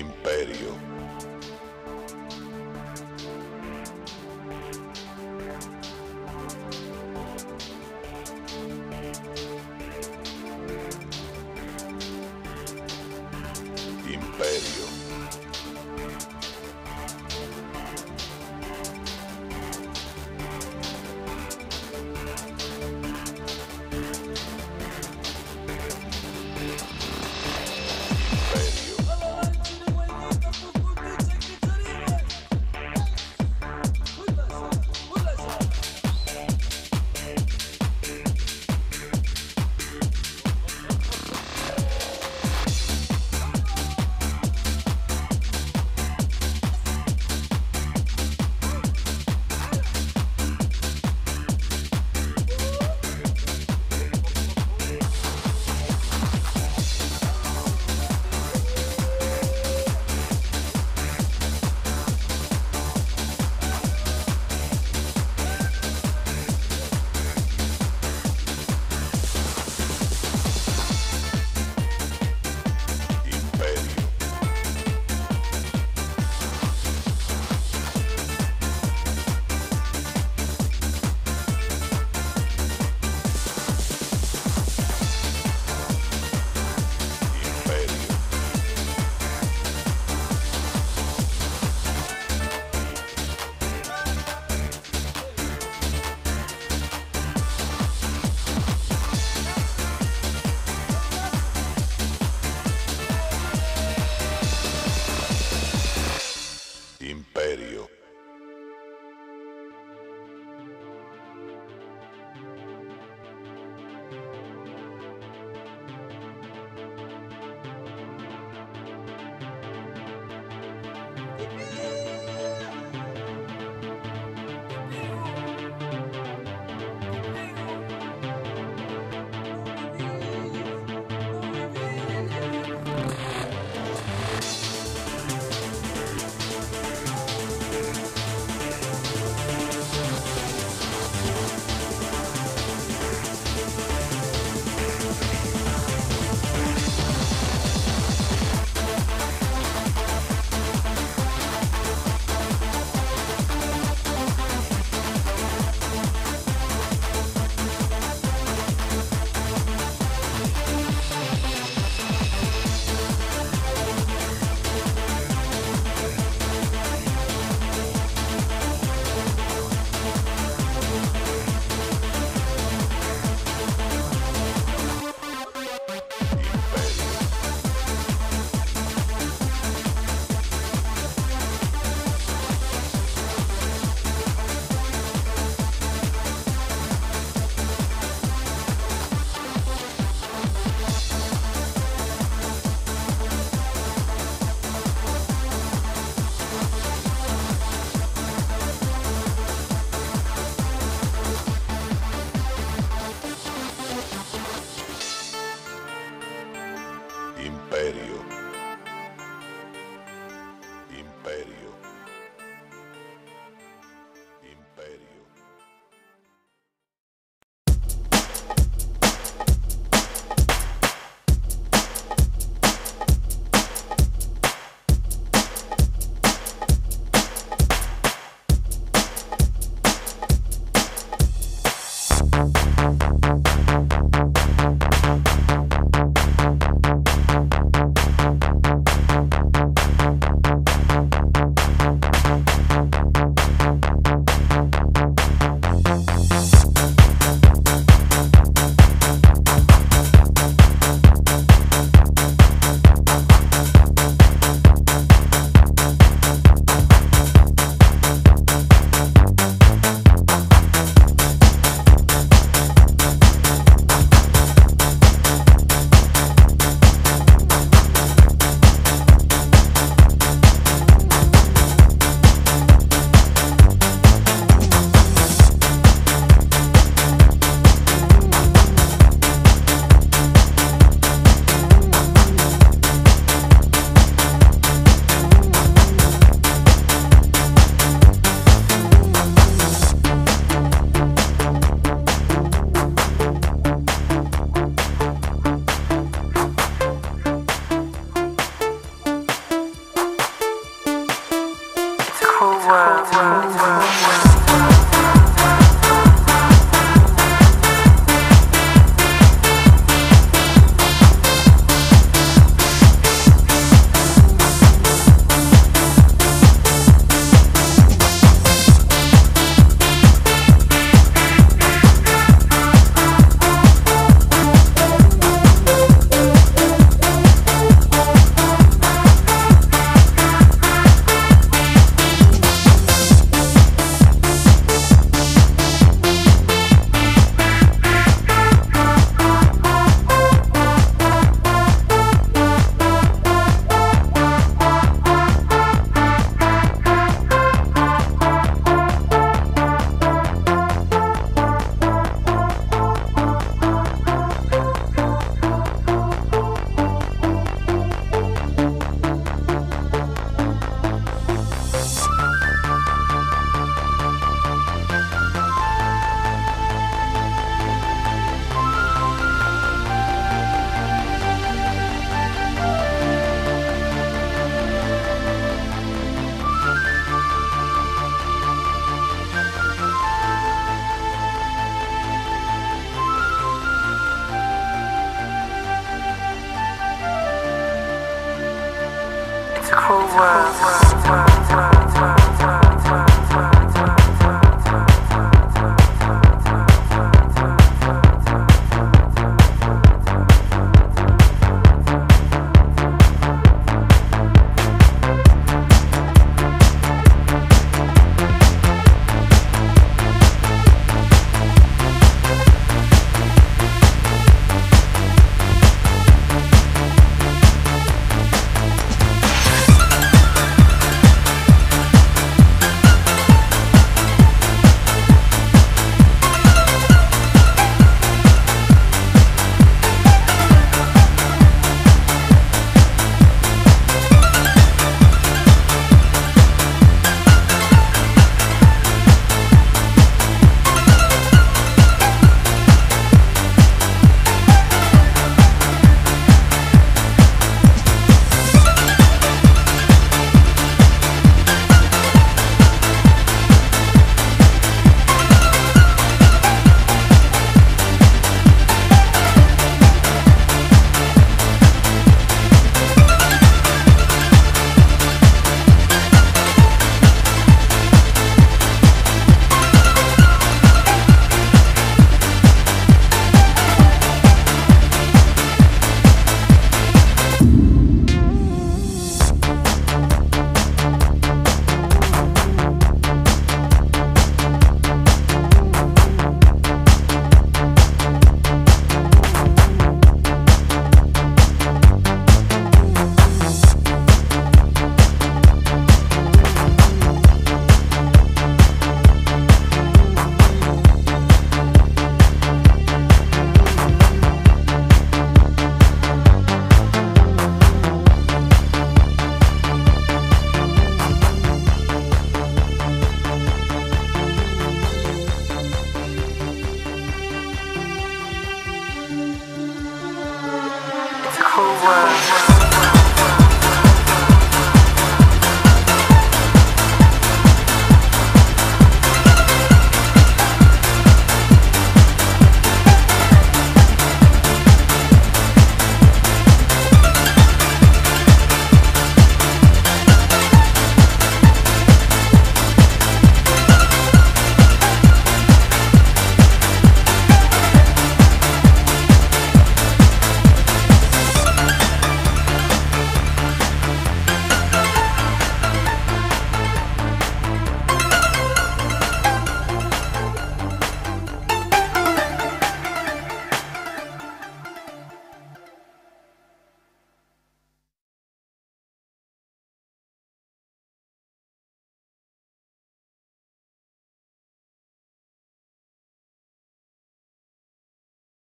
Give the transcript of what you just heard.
Imperio. world. World.